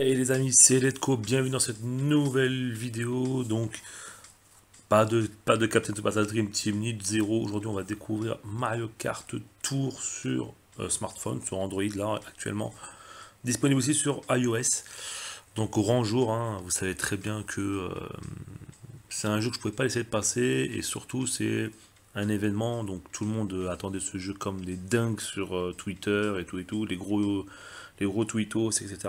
Et les amis, c'est Letco, bienvenue dans cette nouvelle vidéo. Donc, pas de, pas de Captain Super Dream Team ni de 0. Aujourd'hui, on va découvrir Mario Kart Tour sur euh, smartphone, sur Android, là, actuellement. Disponible aussi sur iOS. Donc, au grand jour, hein, vous savez très bien que euh, c'est un jeu que je pouvais pas laisser passer. Et surtout, c'est un événement. Donc, tout le monde attendait ce jeu comme des dingues sur euh, Twitter et tout et tout. Les gros, les gros tweetos, etc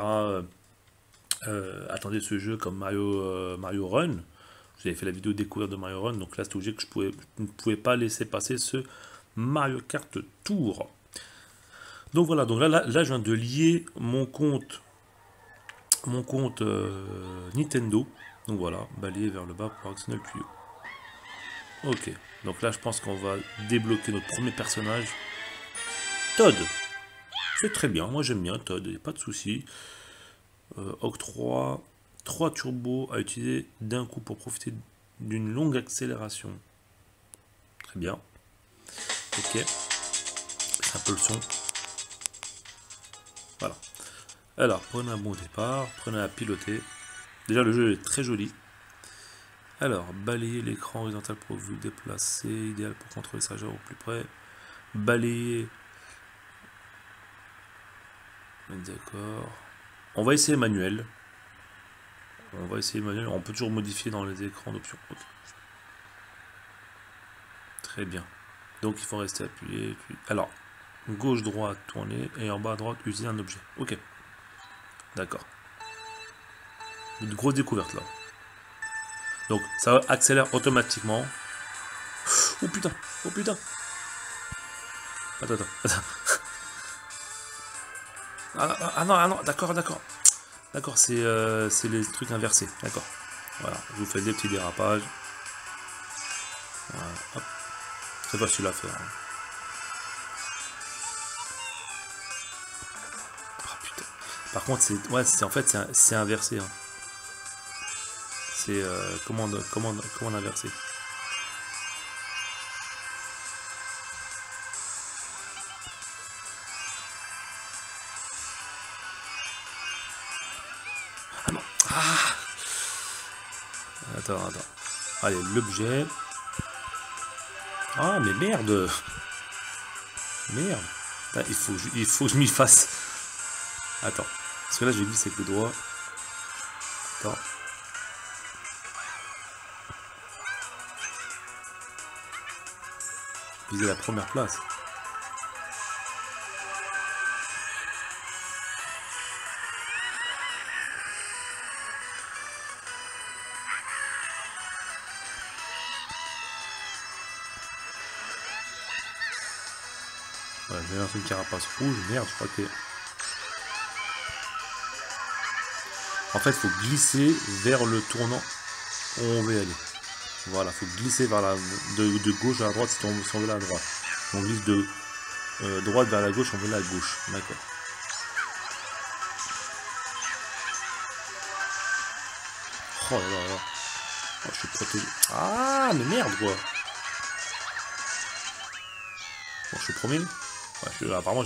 euh, attendez ce jeu comme Mario, euh, Mario Run. J'avais fait la vidéo découverte de Mario Run, donc là c'est obligé que je, pouvais, ne pouvais pas laisser passer ce Mario Kart Tour. Donc voilà, donc là, là, je viens de lier mon compte, mon compte euh, Nintendo. Donc voilà, balayer vers le bas pour actionner le tuyau. Ok, donc là je pense qu'on va débloquer notre premier personnage. Todd. C'est très bien, moi j'aime bien Todd, pas de souci. Euh, octroie 3 turbos à utiliser d'un coup pour profiter d'une longue accélération. Très bien. Ok. Un peu le son. Voilà. Alors, prenez un bon départ, prenez à piloter. Déjà, le jeu est très joli. Alors, balayer l'écran horizontal pour vous déplacer, idéal pour contrôler sa au plus près. Balayer. D'accord. On va essayer manuel. On va essayer manuel. On peut toujours modifier dans les écrans d'options. Très bien. Donc il faut rester appuyé. Alors, gauche, droite, tourner. Et en bas à droite, utiliser un objet. Ok. D'accord. Une grosse découverte là. Donc ça accélère automatiquement. Oh putain, oh putain. Attends, attends, attends. Ah, ah, ah, non, ah non, d'accord, d'accord. D'accord, euh, c'est les trucs inversés. D'accord. Voilà, je vous fais des petits dérapages. Voilà, hop. C'est facile à faire. Hein. Putain. Par contre, c'est ouais, en fait c'est inversé. Hein. C'est euh, comment, comment, comment inverser Ah Attends, attends. Allez, l'objet. Ah, mais merde Merde il, faut, il faut que je m'y fasse. Attends. Parce que là, je glisse avec le doigt. Attends. Viser la première place. Ouais, j'ai un truc carapace rouge, merde, je crois que... En fait, faut glisser vers le tournant on veut aller. Voilà, il faut glisser vers la, de, gauche à la droite si on, veut à droite. On glisse de euh, droite vers la gauche, on veut la gauche. D'accord. Oh là là. Oh, je suis protégé. Ah, mais merde, quoi. Bon, je suis premier apparemment,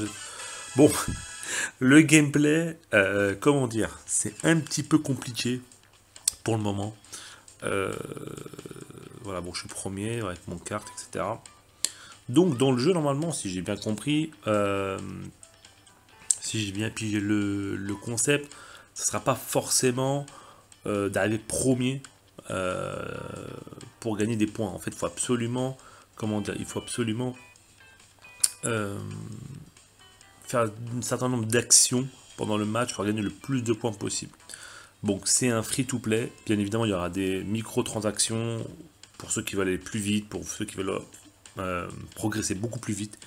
Bon, le gameplay, euh, comment dire, c'est un petit peu compliqué pour le moment. Euh, voilà, bon, je suis premier avec mon carte, etc. Donc, dans le jeu, normalement, si j'ai bien compris, euh, si j'ai bien pigé le, le, concept, ce sera pas forcément d'arriver premier pour gagner des points. En fait, il faut absolument, comment dire, il faut absolument euh, faire un certain nombre d'actions pendant le match pour gagner le plus de points possible. Donc c'est un free-to-play. Bien évidemment, il y aura des micro-transactions pour ceux qui veulent aller plus vite, pour ceux qui veulent euh, progresser beaucoup plus vite.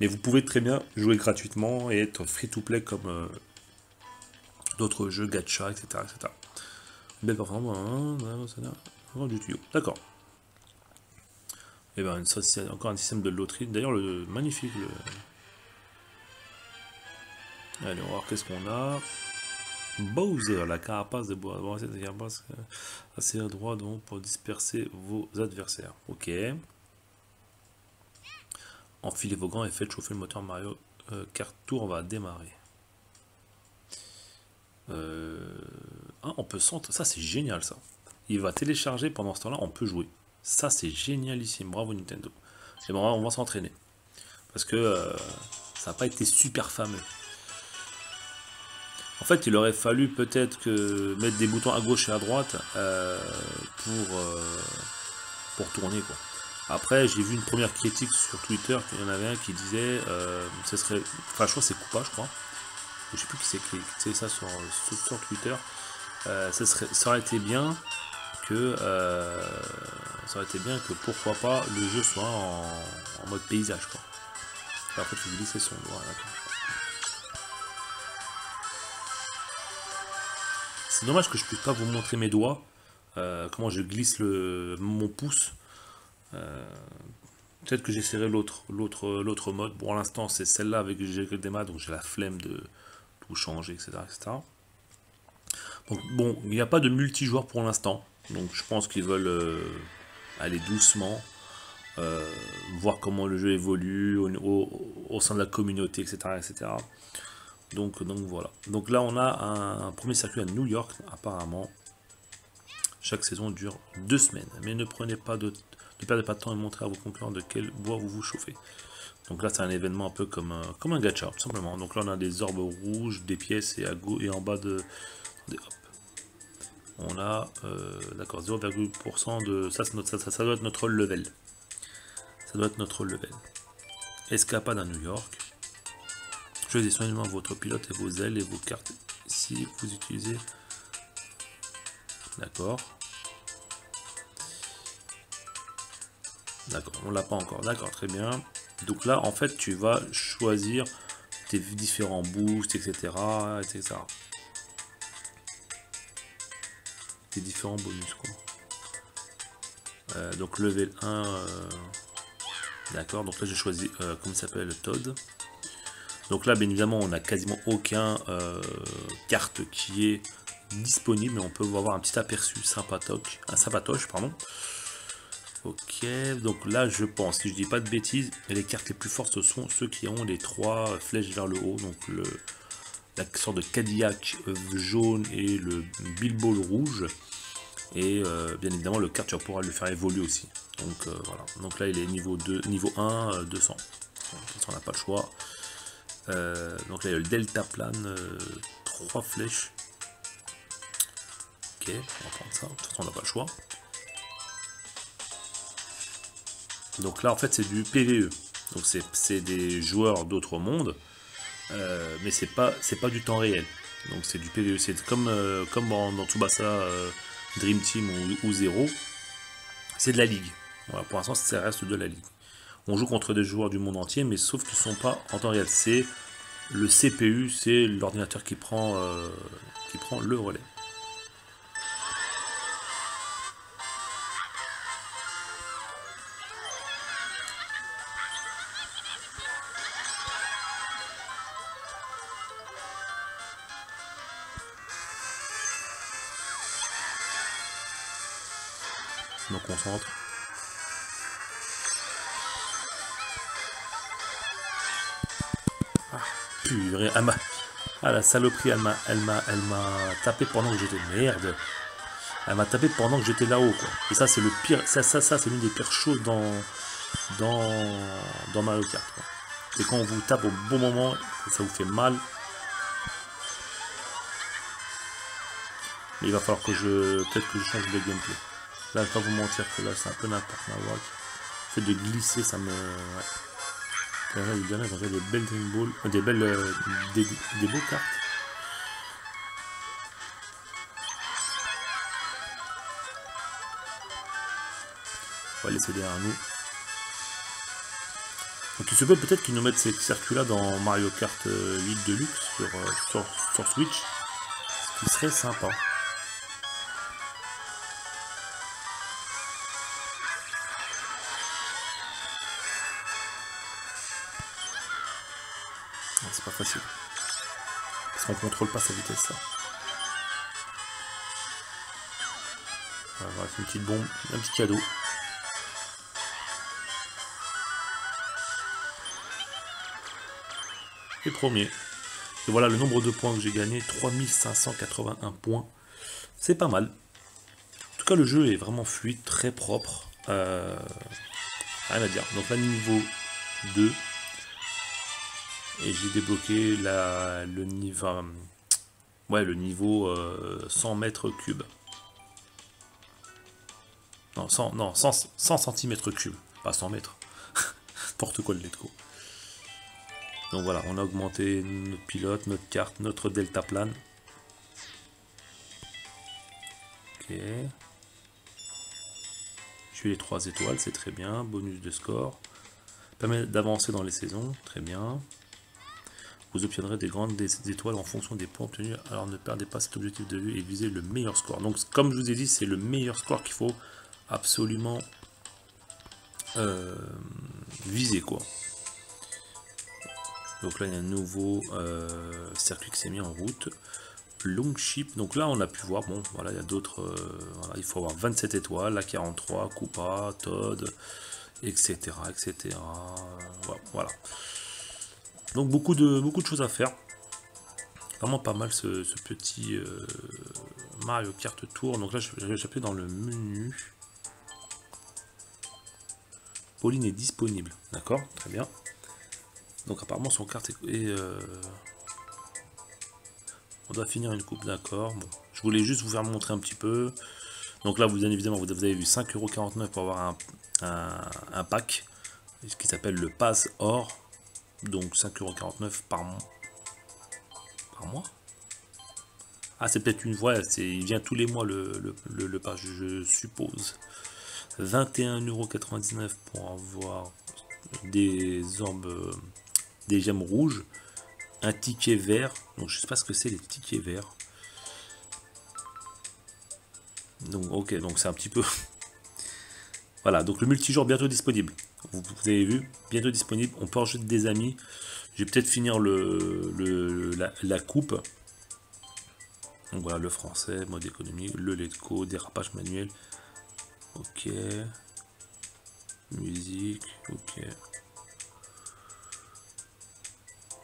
Mais vous pouvez très bien jouer gratuitement et être free-to-play comme euh, d'autres jeux gacha, etc. etc. Belle performance, hein, du tuyau. D'accord. Et eh ben c'est encore un système de loterie. D'ailleurs le magnifique. Allez on va voir qu'est-ce qu'on a. Bowser, la carapace de bois. Euh, assez droit donc pour disperser vos adversaires. Ok. Enfilez vos gants et faites chauffer le moteur Mario euh, Tour. Va démarrer. Euh, Ah, on peut s'entraîner. Ça, c'est génial, ça. Il va télécharger pendant ce temps-là, on peut jouer. Ça, c'est génialissime. Bravo Nintendo. Et bon, on va s'entraîner. Parce que euh, ça n'a pas été super fameux. En fait, il aurait fallu peut-être que mettre des boutons à gauche et à droite euh, pour, euh, pour tourner. Quoi. Après, j'ai vu une première critique sur Twitter, il y en avait un qui disait, ce serait, enfin je crois c'est Coupa, je crois, je sais plus qui c'est ça sur, sur, Twitter, ce serait, ça aurait été bien que ça aurait été bien que pourquoi pas le jeu soit en, mode paysage quoi. Tu glisser son doigt C'est dommage que je puisse pas vous montrer mes doigts, euh, comment je glisse le, mon pouce. Euh, peut-être que j'essaierai l'autre, l'autre, l'autre mode. Pour l'instant, c'est celle-là avec des maths, donc j'ai la flemme de tout changer, etc. etc. Donc bon, il n'y a pas de multijoueur pour l'instant. Donc je pense qu'ils veulent euh, aller doucement, euh, voir comment le jeu évolue au, sein de la communauté, etc. etc. Donc, donc voilà. Donc là on a un, premier circuit à New York apparemment. Chaque saison dure deux semaines. Mais ne prenez pas de, ne perdez pas de temps et montrez à vos concurrents de quel bois vous vous chauffez. Donc là c'est un événement un peu comme un, comme un gacha tout simplement. Donc là on a des orbes rouges, des pièces et, à et en bas de, on a, euh, d'accord, 0,% de... Ça, notre, ça, doit être notre level. Ça doit être notre level. Escapade à New York. Choisissez soigneusement votre pilote et vos ailes et vos cartes. Si vous utilisez... D'accord. D'accord, on l'a pas encore. D'accord, très bien. Donc là, en fait, tu vas choisir tes différents boosts, etc. etc. différents bonus quoi. Euh, donc level 1 euh, d'accord. Donc là j'ai choisi euh, comment s'appelle Todd. Donc là bien évidemment on a quasiment aucun carte qui est disponible mais on peut avoir un petit aperçu sympatoche un sympatoche pardon. Ok donc là je pense si je dis pas de bêtises les cartes les plus fortes ce sont ceux qui ont les trois flèches vers le haut donc le la sorte de Cadillac jaune et le Bilbo rouge et euh, bien évidemment, le vas pouvoir le faire évoluer aussi. Donc euh, voilà. Donc là, il est niveau 2, niveau 1, 200. Euh, on n'a pas le choix. donc là, il y a le Delta Plane, 3 flèches. Ok, on va prendre ça. De toute on n'a pas le choix. Donc là, en fait, c'est du PVE. Donc c'est des joueurs d'autres mondes. Mais c'est pas pas du temps réel. Donc c'est du PVE. C'est comme, comme dans, dans Tsubasa Dream Team ou, Zero, c'est de la ligue. pour l'instant, ça reste de la ligue. On joue contre des joueurs du monde entier, mais sauf qu'ils ne sont pas en temps réel. C'est le CPU, c'est l'ordinateur euh, qui prend le relais. Ah la saloperie, elle m'a, elle m'a, elle m'a tapé pendant que j'étais merde. Elle m'a tapé pendant que j'étais là-haut, quoi. Et ça, c'est le pire. Ça, ça, c'est l'une des pires choses dans, dans, dans Mario Kart. C'est quand on vous tape au bon moment, ça vous fait mal. Mais il va falloir que je, peut-être que je change de gameplay. Là, je vais pas vous mentir que là, c'est un peu n'importe ma Le fait de glisser, ça me... Là, il j'avais des belles Dream Balls, euh, des belles... Euh, des, des beaux cartes. On va laisser derrière nous. Donc il se peut peut-être qu'ils nous mettent ces circuits-là dans Mario Kart 8 euh, Deluxe sur, sur, sur Switch. Ce qui serait sympa. Parce qu'on contrôle pas sa vitesse ça. Voilà, une petite bombe, un petit cadeau. Et premier. Et voilà le nombre de points que j'ai gagné, 3581 points. C'est pas mal. En tout cas, le jeu est vraiment fluide, très propre. Euh, rien à dire. Donc là, niveau 2. Et j'ai débloqué la, le niveau... Le niveau 100 mètres cubes. Non, 100, non, 100, 100 cm cubes, pas 100 mètres. N'importe quoi le letco. Donc voilà, on a augmenté notre pilote, notre carte, notre delta plane. Ok. Je suis les 3 étoiles, c'est très bien. Bonus de score. Permet d'avancer dans les saisons, très bien. Vous obtiendrez des grandes étoiles en fonction des points obtenus. Alors ne perdez pas cet objectif de vue et visez le meilleur score. Donc comme je vous ai dit, c'est le meilleur score qu'il faut absolument euh, viser quoi. Donc là, il y a un nouveau euh, circuit qui s'est mis en route. Longship. Donc là, on a pu voir, bon, voilà, il y a d'autres. Euh, il faut avoir 27 étoiles, la 43, Koopa, Todd, etc. etc. Voilà. Donc beaucoup de, beaucoup de choses à faire. Vraiment pas mal ce, petit euh, Mario Kart Tour. Donc là, je vais appuyer dans le menu. Pauline est disponible. D'accord, très bien. Donc apparemment son carte est... Euh, on doit finir une coupe, d'accord. Bon, je voulais juste vous faire montrer un petit peu. Donc là, vous, bien évidemment, vous avez vu 5,49€ pour avoir un, un, pack qui s'appelle le Pass Or. Donc 5,49€ par mois. Par mois Ah, c'est peut-être une fois, il vient tous les mois le, le, le, pass, je suppose. 21,99€ pour avoir des orbes des gemmes rouges, un ticket vert. Donc je sais pas ce que c'est les tickets verts. Donc ok, donc c'est un petit peu... voilà, donc le multijoueur bientôt disponible. Vous, avez vu, bientôt disponible. On peut en jeter des amis. Je vais peut-être finir le, la, coupe. Donc voilà, le français, mode économie, le letco, dérapage manuel. Ok. Musique, ok.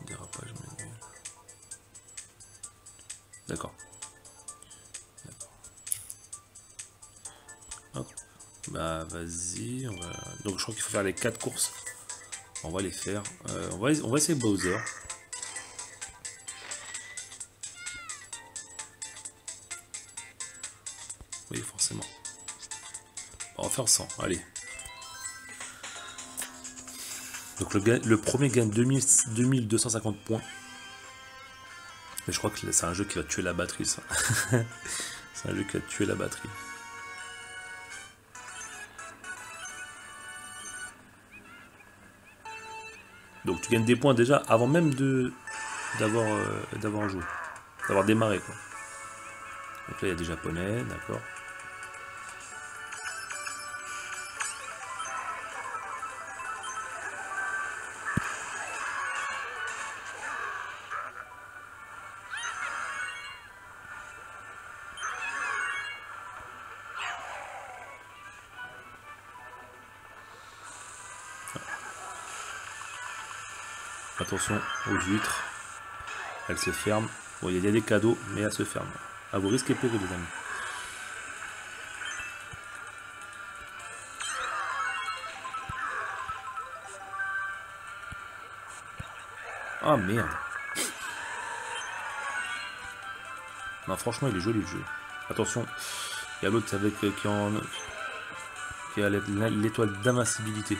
Dérapage manuel. D'accord. D'accord. Bah vas-y, on va... Donc je crois qu'il faut faire les quatre courses. On va les faire. Euh, on, va, on va essayer Bowser. Oui, forcément. On va faire 100, allez. Donc le, premier gagne 2250 points. Mais je crois que c'est un jeu qui va tuer la batterie, ça. c'est un jeu qui va tuer la batterie. Donc tu gagnes des points déjà avant même de d'avoir euh, joué, d'avoir démarré. Donc là il y a des japonais, d'accord. Attention aux huîtres. Elles se ferment. Bon, il y a des cadeaux, mais elles se ferment. À vous risquez péril, les amis. Ah merde. Non, franchement, il est joli le jeu. Attention, il y a l'autre avec euh, qui, en, qui a l'étoile d'invincibilité.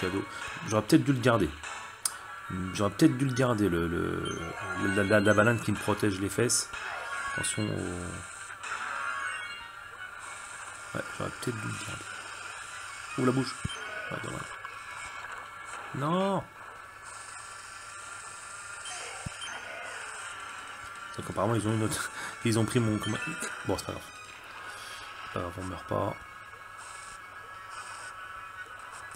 Cadeau. J'aurais peut-être dû le garder. J'aurais peut-être dû le garder, le, la, banane qui me protège les fesses. Attention au... Ouais, j'aurais peut-être dû le garder. Ouvre la bouche. Ouais, Non Donc apparemment ils ont une autre... Ils ont pris mon... Bon, c'est pas grave. grave, on meurt pas.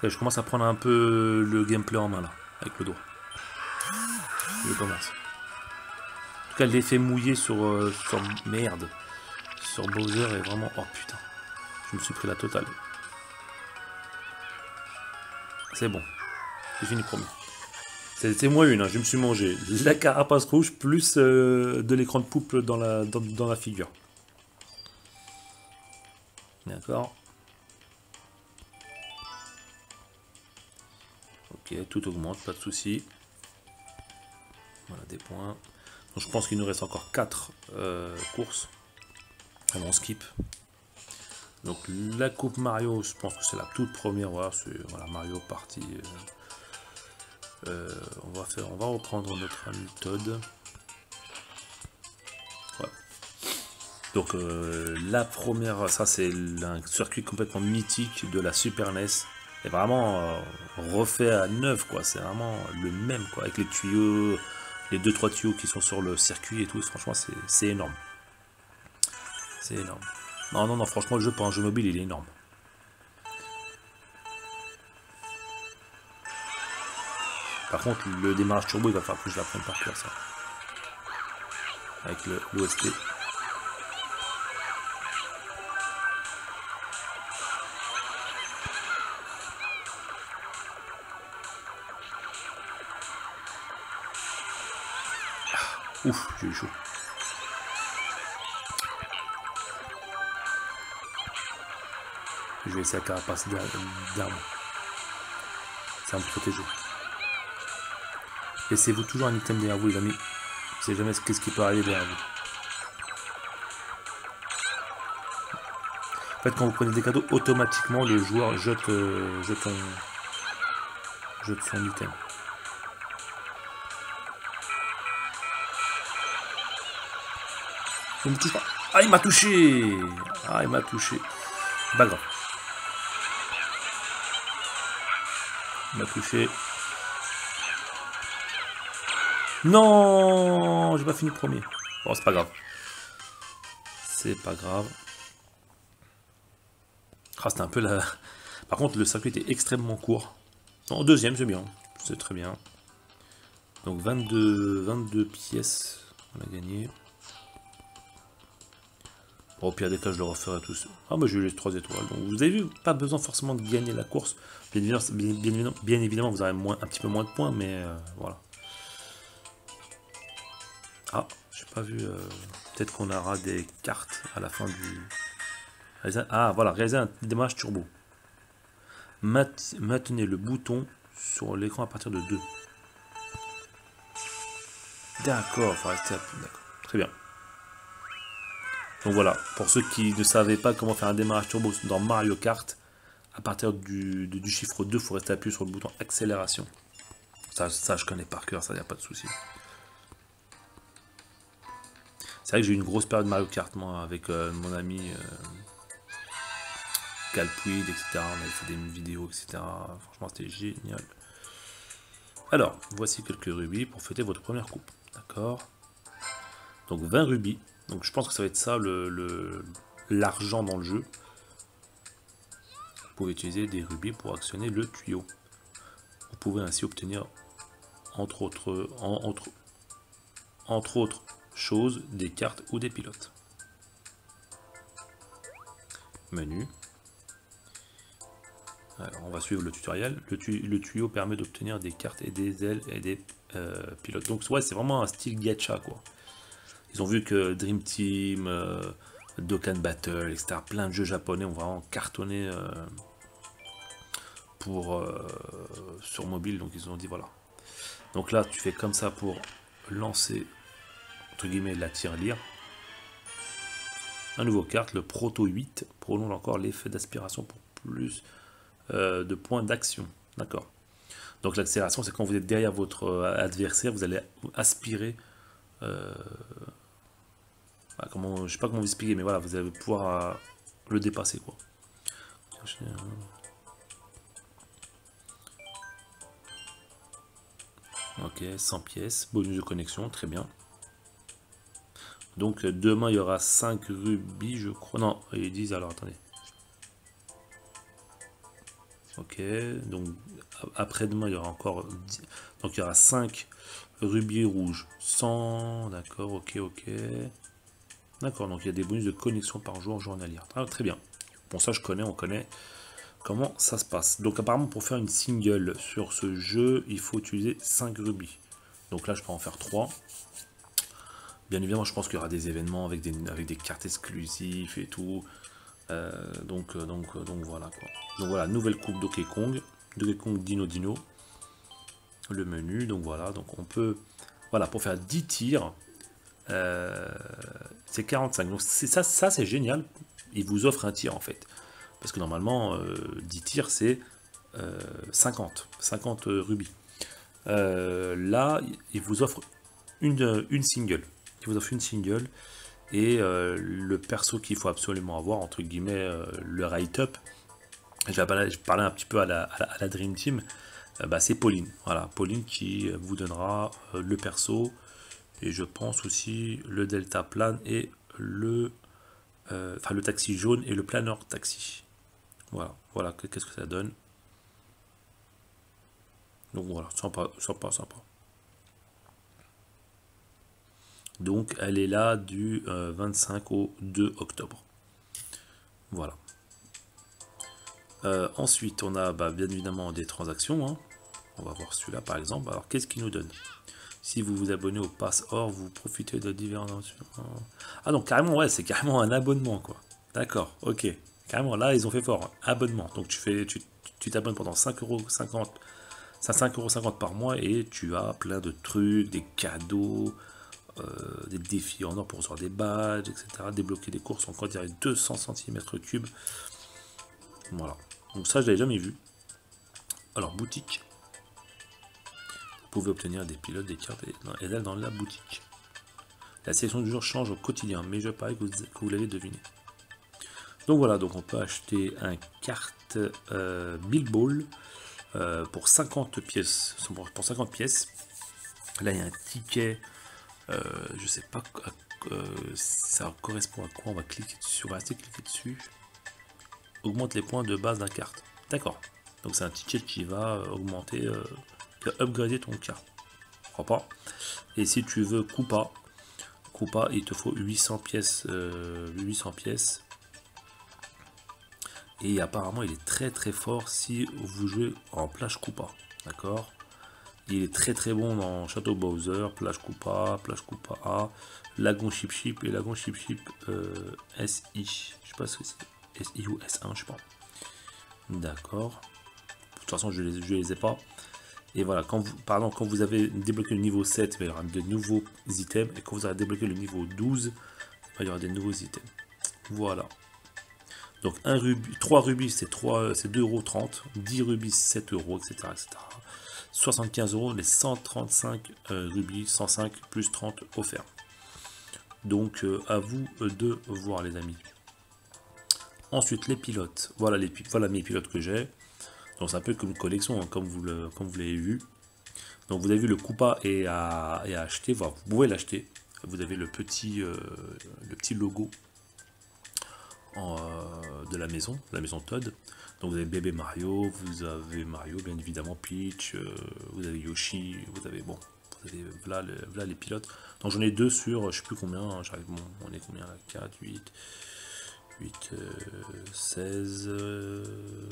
Je commence à prendre un peu le gameplay en main là, avec le doigt. Je commence. En tout cas, l'effet mouillé sur, euh, sur merde, sur Bowser est vraiment. Oh putain, je me suis pris la totale. C'est bon. J'ai fini premier. C'était moi une, hein, je me suis mangé la carapace rouge plus euh, de l'écran de poupe dans la, dans, la figure. D'accord. Tout augmente, pas de souci. Voilà, des points. je pense qu'il nous reste encore 4 euh, courses. Alors on skip. Donc la coupe Mario, je pense que c'est la toute première. Voilà, voilà, Mario partie. Euh, euh, on va faire, on va reprendre notre ami Todd. Donc la première, ça c'est un circuit complètement mythique de la Super NES. Et vraiment euh, refait à neuf quoi. C'est vraiment le même quoi, avec les tuyaux, les deux trois tuyaux qui sont sur le circuit et tout. Franchement c'est énorme. C'est énorme. Non non non, franchement le jeu pour un jeu mobile il est énorme. Par contre, le démarrage turbo, il va falloir que je l'apprenne par cœur, ça. Avec l'OST. Ouf, j'ai eu chaud. Je vais essayer à carapace d'armes. Ça va me protéger. Laissez-vous toujours un item derrière vous, les amis. Vous savez jamais ce qui peut arriver derrière vous. En fait, quand vous prenez des cadeaux, automatiquement, le joueur jette, euh, jette son item. Ne me touche pas. Ah, il m'a touché Ah, il m'a touché. Pas grave. Il m'a touché. Non J'ai pas fini premier. Bon, c'est pas grave. C'est pas grave. Ah, c'était un peu la... Par contre, le circuit était extrêmement court. En deuxième, c'est bien. C'est très bien. Donc 22, 22 pièces, on a gagné. Bon, au pire des cas, je le referai tous. Ah, moi, j'ai eu les 3 étoiles. Donc, vous avez vu, pas besoin forcément de gagner la course. Bien évidemment, bien, évidemment vous aurez moins, un petit peu moins de points, mais euh, voilà. Ah, j'ai pas vu. Euh, peut-être qu'on aura des cartes à la fin du. Ah, voilà, réaliser un démarrage turbo. Maintenez le bouton sur l'écran à partir de 2. D'accord, faut rester. D'accord, très bien. Donc voilà, pour ceux qui ne savaient pas comment faire un démarrage turbo dans Mario Kart, à partir du, chiffre 2, il faut rester appuyé sur le bouton accélération. Ça, je connais par cœur, ça, n'y a pas de souci. C'est vrai que j'ai eu une grosse période de Mario Kart, moi, avec euh, mon ami euh, Calpuid, etc. On avait fait des vidéos, etc. Franchement, c'était génial. Alors, voici quelques rubis pour fêter votre première coupe. D'accord? Donc, 20 rubis. Donc, je pense que ça va être ça, l'argent dans le jeu. Vous pouvez utiliser des rubis pour actionner le tuyau. Vous pouvez ainsi obtenir, entre autres, entre, entre autres choses, des cartes ou des pilotes. Menu. Alors, on va suivre le tutoriel. Le, tuyau permet d'obtenir des cartes et des ailes et des euh, pilotes. Donc ouais, c'est vraiment un style gacha quoi. Ils ont vu que Dream Team, euh, Dokkan Battle, etc. Plein de jeux japonais ont vraiment cartonné euh, pour sur mobile. Donc ils ont dit voilà. Donc là, tu fais comme ça pour lancer guillemets la tirelire. Un nouveau carte, le Proto 8, prolonge encore l'effet d'aspiration pour plus euh, de points d'action. D'accord. Donc l'accélération, c'est quand vous êtes derrière votre euh, adversaire, vous allez aspirer. Euh, comment, je sais pas comment vous expliquer, mais voilà, vous allez pouvoir le dépasser quoi. Ok, 100 pièces, bonus de connexion, très bien. Donc demain, il y aura 5 rubis, je crois. Non, ils disent, alors attendez. Ok, donc après-demain, il y aura encore... Donc il y aura 5 rubis rouges. 100, d'accord, ok, ok. D'accord, donc il y a des bonus de connexion par jour journalière. Ah, très bien. Bon, ça je connais, on connaît. comment ça se passe. Donc apparemment pour faire une single sur ce jeu, il faut utiliser 5 rubis. Donc là je peux en faire 3. Bien évidemment je pense qu'il y aura des événements avec des, avec des cartes exclusives et tout. Euh, donc, euh, donc, euh, donc voilà quoi. Donc voilà, nouvelle coupe Donkey Kong. Donkey Kong Dino Dino. Le menu, donc voilà, donc on peut... Voilà, pour faire 10 tirs, c'est 45. Donc ça, ça c'est génial. Il vous offre un tir en fait. Parce que normalement, 10 tirs, c'est 50. 50 rubis. là, il vous offre une, single. Il vous offre une single et euh, le perso qu'il faut absolument avoir, entre guillemets, euh, le write-up, je parler, un petit peu à la, Dream Team, euh, bah, c'est Pauline. Voilà, Pauline qui vous donnera le perso, et je pense aussi le Delta Plan et le, enfin, le taxi jaune et le planeur taxi. Voilà, voilà, qu'est-ce que ça donne. Donc voilà, sympa, sympa, sympa. Donc elle est là du 25 euh, au 2 octobre. Voilà. Euh, ensuite, on a bah, bien évidemment des transactions. Hein. On va voir celui-là par exemple. Alors, qu'est-ce qu'il nous donne? Si vous vous abonnez au Pass Or, vous profitez de divers... Ah donc carrément, ouais, c'est carrément un abonnement, quoi. D'accord, ok. Carrément, là, ils ont fait fort. Abonnement. Donc, tu fais, tu t'abonnes pendant 5,50€. 5,50€ par mois et tu as plein de trucs, des cadeaux, euh, des défis en or pour recevoir des badges, etc. Débloquer des courses en dirait 200 cm3. Voilà. Donc ça, je l'avais jamais vu. Alors, boutique. Pouvez obtenir des pilotes, des cartes et d'aller dans la boutique. La sélection du jour change au quotidien, mais je parie que vous, l'avez deviné. Donc voilà, donc on peut acheter un carte euh, Bill Ball euh, pour 50 pièces. Pour 50 pièces. Là, il y a un ticket euh, je sais pas euh, ça correspond à quoi? On va cliquer dessus, rester cliquer dessus. Augmente les points de base d'un carte. D'accord. Donc c'est un ticket qui va euh, augmenter, qui va upgrader ton. Je crois pas. Et si tu veux Coupa, Coupa, il te faut 800 pièces, 800 pièces. Et apparemment, il est très très fort si vous jouez en plage Coupa. D'accord? Il est très très bon dans Château Bowser, Plage Coupa, Plage Coupa A, Lagon Chip Chip et Lagon Chip Chip euh, SI. Je sais pas ce que c'est. SI ou S1, je sais pas. D'accord. De toute façon, je les, les ai pas. Et voilà, quand vous, pardon, quand vous avez débloqué le niveau 7, il y aura de nouveaux items. Et quand vous avez débloqué le niveau 12, il y aura des nouveaux items. Voilà. Donc un rubis, 3 rubis, c'est 2,30€. 10 rubis, 7 euros, etc. etc. 75 euros les 135 euh, rubis, 105 plus 30 offerts. Donc euh, à vous de voir les amis. Ensuite les pilotes. Voilà, les, voilà mes pilotes que j'ai. Donc c'est un peu comme une collection, comme vous l'avez vu. Donc vous avez vu le Coupa est à, acheter, vous pouvez l'acheter. Vous avez le petit, euh, le petit logo de la maison, la maison Todd. Donc vous avez bébé Mario, vous avez Mario bien évidemment, Peach, euh, vous avez Yoshi, vous avez bon, vous avez là, les pilotes. Donc j'en ai deux sur, je sais plus combien, hein, j'arrive, on est combien là? 4, 8, 8, 16,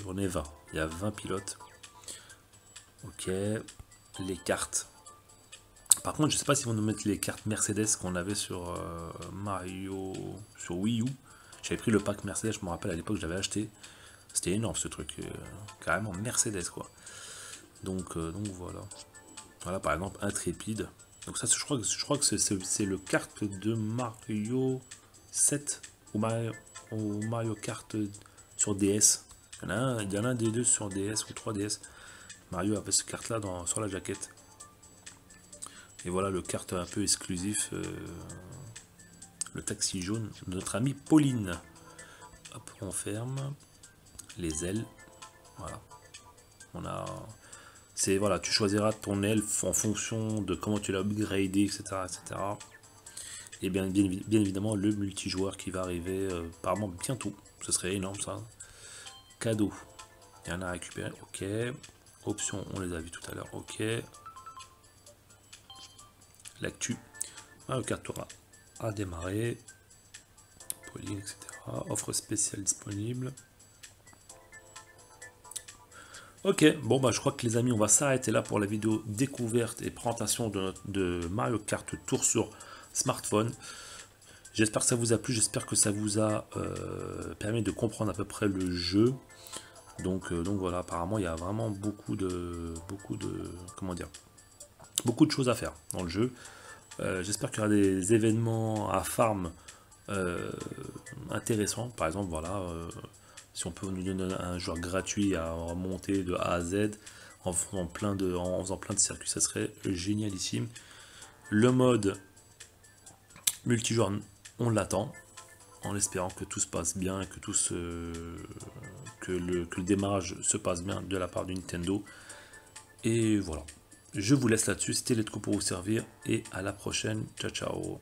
on est 20, il y a 20 pilotes. Ok, les cartes. Par contre, je sais pas si vont nous mettre les cartes Mercedes qu'on avait sur euh, Mario, sur Wii U. J'avais pris le pack Mercedes, je me rappelle à l'époque, j'avais acheté. C'était énorme ce truc, euh, carrément Mercedes quoi. Donc, euh, donc voilà. Voilà par exemple Intrépide. Donc ça je crois que je crois que c'est le carte de Mario 7 ou Mario, Mario Kart sur DS. Il y, en a un, des deux sur DS ou 3DS. Mario avait cette carte là dans, sur la jaquette. Et voilà le carte un peu exclusif. Euh, le taxi jaune notre amie Pauline. Hop, on ferme les ailes. Voilà. On a. C'est voilà, tu choisiras ton elfe en fonction de comment tu l'as upgradé, etc., etc. Et bien, bien, évidemment le multijoueur qui va arriver euh, apparemment bientôt. Ce serait énorme ça. Cadeau. Il y en a à récupérer. Ok. Options, on les a vu tout à l'heure. Ok. L'actu. Ah, le cartoura a démarré. Pauline, etc. Offre spéciale disponible. Ok, bon bah je crois que les amis, on va s'arrêter là pour la vidéo découverte et présentation de, de Mario Kart Tour sur smartphone. J'espère que ça vous a plu, j'espère que ça vous a euh, permis de comprendre à peu près le jeu. Donc, euh, donc voilà, apparemment il y a vraiment beaucoup de, beaucoup de, comment dire, beaucoup de choses à faire dans le jeu. Euh, j'espère qu'il y aura des événements à farm intéressants. Par exemple, voilà, si on peut nous donner un joueur gratuit à monter de A à Z en faisant plein de, en faisant plein de circuits, ça serait génialissime. Le mode multijoueur, on l'attend en espérant que tout se passe bien que tout se, que le, démarrage se passe bien de la part de Nintendo. Et voilà. Je vous laisse là-dessus. C'était Let's pour vous servir et à la prochaine. Ciao ciao.